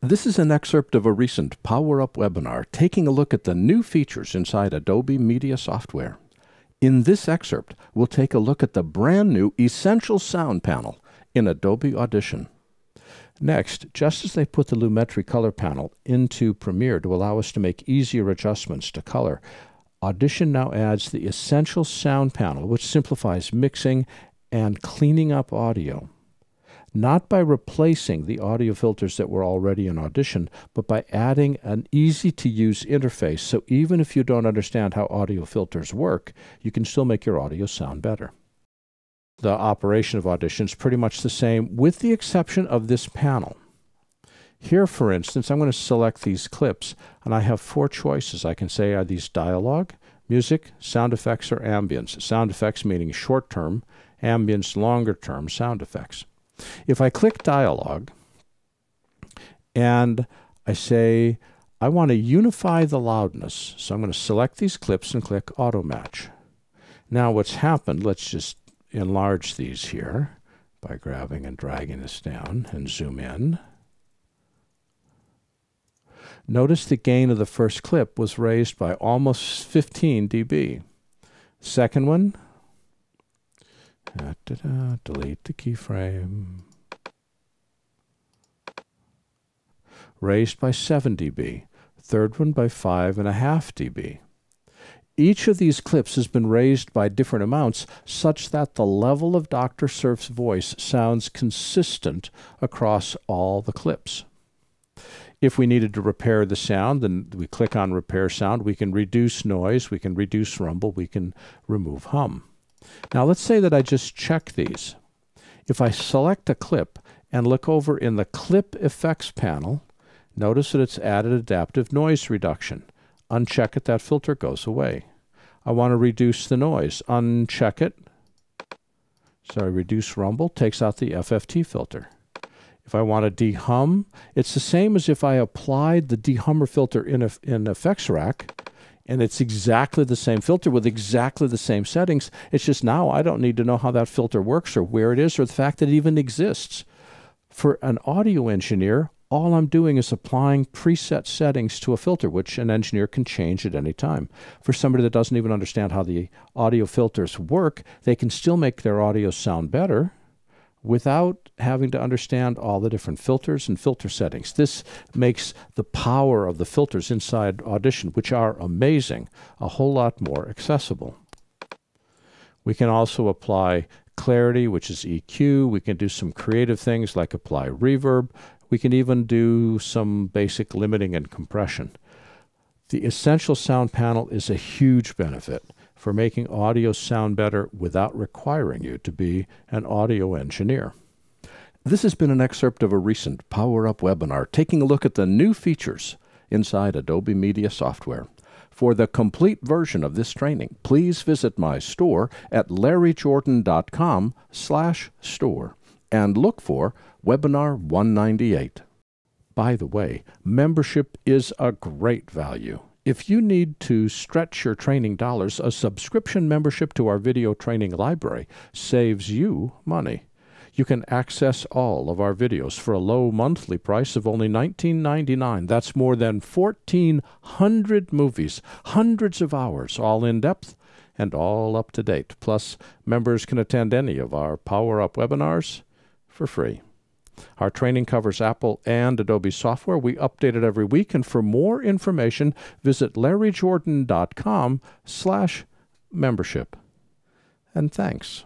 This is an excerpt of a recent Power Up webinar taking a look at the new features inside Adobe Media Software. In this excerpt, we'll take a look at the brand new Essential Sound panel in Adobe Audition. Next, just as they put the Lumetri color panel into Premiere to allow us to make easier adjustments to color, Audition now adds the Essential Sound panel, which simplifies mixing and cleaning up audio not by replacing the audio filters that were already in Audition, but by adding an easy to use interface. So even if you don't understand how audio filters work, you can still make your audio sound better. The operation of Audition is pretty much the same, with the exception of this panel. Here, for instance, I'm going to select these clips, and I have four choices. I can say, are these dialogue, music, sound effects, or ambience? Sound effects meaning short term, ambience longer term sound effects. If I click dialogue and I say, I want to unify the loudness, so I'm going to select these clips and click Auto Match. Now what's happened, let's just enlarge these here by grabbing and dragging this down and zoom in. Notice the gain of the first clip was raised by almost 15 dB. Second one, Da, da, da, delete the keyframe. Raised by 7 dB. Third one by 5.5 dB. Each of these clips has been raised by different amounts such that the level of Dr. Surf's voice sounds consistent across all the clips. If we needed to repair the sound, then we click on Repair Sound. We can reduce noise, we can reduce rumble, we can remove hum. Now let's say that I just check these. If I select a clip and look over in the Clip Effects panel, notice that it's added adaptive noise reduction. Uncheck it, that filter goes away. I want to reduce the noise. Uncheck it. Sorry, reduce rumble takes out the FFT filter. If I want to dehum, it's the same as if I applied the dehummer filter in, a, in Effects Rack and it's exactly the same filter with exactly the same settings. It's just now I don't need to know how that filter works or where it is or the fact that it even exists. For an audio engineer, all I'm doing is applying preset settings to a filter, which an engineer can change at any time. For somebody that doesn't even understand how the audio filters work, they can still make their audio sound better without having to understand all the different filters and filter settings. This makes the power of the filters inside Audition, which are amazing, a whole lot more accessible. We can also apply clarity, which is EQ. We can do some creative things like apply reverb. We can even do some basic limiting and compression. The Essential Sound Panel is a huge benefit for making audio sound better without requiring you to be an audio engineer. This has been an excerpt of a recent Power Up webinar taking a look at the new features inside Adobe Media Software. For the complete version of this training, please visit my store at larryjordan.com slash store and look for Webinar 198. By the way, membership is a great value. If you need to stretch your training dollars, a subscription membership to our video training library saves you money. You can access all of our videos for a low monthly price of only $19.99. That's more than 1,400 movies, hundreds of hours, all in depth and all up to date. Plus, members can attend any of our Power Up webinars for free. Our training covers Apple and Adobe software. We update it every week, and for more information, visit larryjordan.com slash membership. And thanks.